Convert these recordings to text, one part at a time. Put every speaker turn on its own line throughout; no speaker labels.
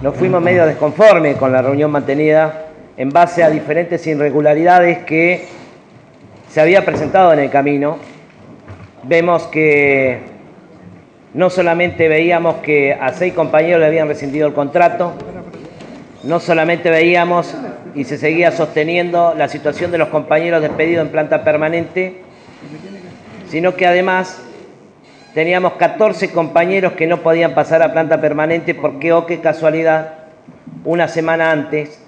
nos fuimos medio desconformes con la reunión mantenida en base a diferentes irregularidades que se había presentado en el camino. Vemos que no solamente veíamos que a seis compañeros le habían rescindido el contrato, no solamente veíamos y se seguía sosteniendo la situación de los compañeros despedidos en planta permanente, sino que además teníamos 14 compañeros que no podían pasar a planta permanente porque, oh, qué casualidad, una semana antes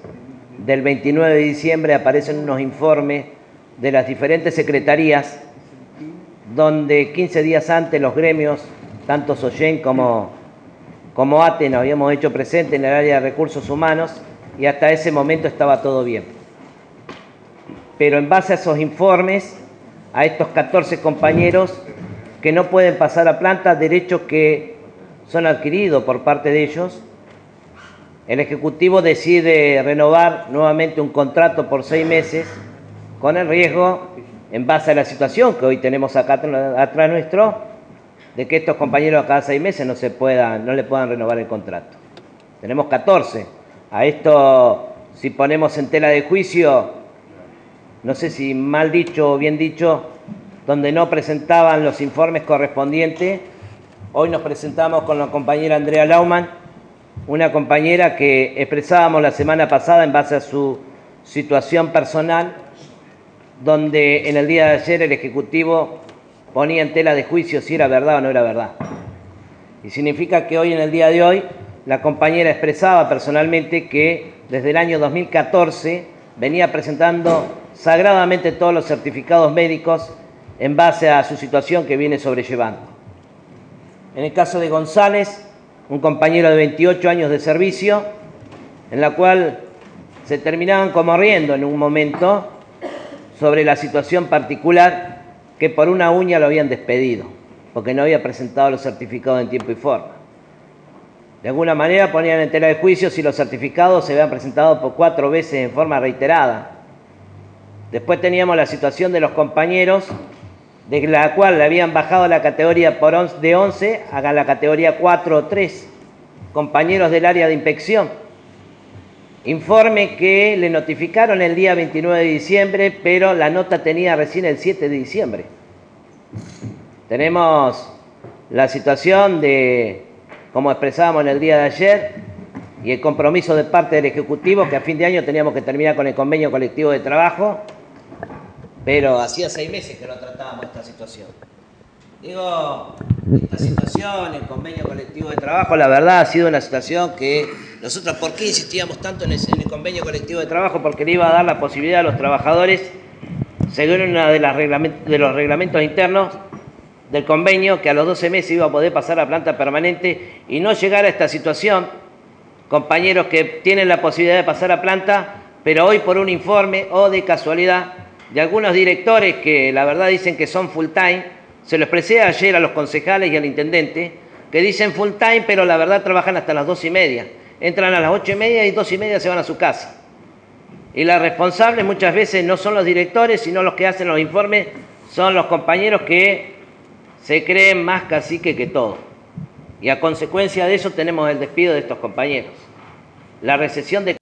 del 29 de diciembre aparecen unos informes de las diferentes secretarías donde 15 días antes los gremios, tanto Soyen como, como ATE, nos habíamos hecho presente en el área de recursos humanos y hasta ese momento estaba todo bien. Pero en base a esos informes, a estos 14 compañeros que no pueden pasar a planta, derechos que son adquiridos por parte de ellos, el Ejecutivo decide renovar nuevamente un contrato por seis meses con el riesgo, en base a la situación que hoy tenemos acá atrás nuestro, de que estos compañeros a cada seis meses no, se puedan, no le puedan renovar el contrato. Tenemos 14. A esto, si ponemos en tela de juicio, no sé si mal dicho o bien dicho, donde no presentaban los informes correspondientes, hoy nos presentamos con la compañera Andrea Lauman, una compañera que expresábamos la semana pasada en base a su situación personal, donde en el día de ayer el Ejecutivo ponía en tela de juicio si era verdad o no era verdad. Y significa que hoy, en el día de hoy, la compañera expresaba personalmente que desde el año 2014 venía presentando sagradamente todos los certificados médicos en base a su situación que viene sobrellevando. En el caso de González, un compañero de 28 años de servicio, en la cual se terminaban como riendo en un momento sobre la situación particular que por una uña lo habían despedido, porque no había presentado los certificados en tiempo y forma. De alguna manera ponían en tela de juicio si los certificados se habían presentado por cuatro veces en forma reiterada. Después teníamos la situación de los compañeros de la cual le habían bajado la categoría por de 11 a la categoría 4 o 3, compañeros del área de inspección. Informe que le notificaron el día 29 de diciembre, pero la nota tenía recién el 7 de diciembre. Tenemos la situación de, como expresábamos en el día de ayer, y el compromiso de parte del Ejecutivo que a fin de año teníamos que terminar con el convenio colectivo de trabajo pero hacía seis meses que no tratábamos esta situación. Digo, esta situación, el convenio colectivo de trabajo, la verdad ha sido una situación que nosotros, ¿por qué insistíamos tanto en el, convenio colectivo de trabajo? Porque le iba a dar la posibilidad a los trabajadores, según uno de, de los reglamentos internos del convenio, que a los 12 meses iba a poder pasar a planta permanente y no llegar a esta situación, compañeros que tienen la posibilidad de pasar a planta, pero hoy por un informe o de casualidad de algunos directores que la verdad dicen que son full time. Se lo expresé ayer a los concejales y al intendente, que dicen full time, pero la verdad trabajan hasta las dos y media. Entran a las ocho y media y dos y media se van a su casa. Y las responsables muchas veces no son los directores, sino los que hacen los informes, son los compañeros que se creen más cacique que todo. Y a consecuencia de eso tenemos el despido de estos compañeros. La recesión de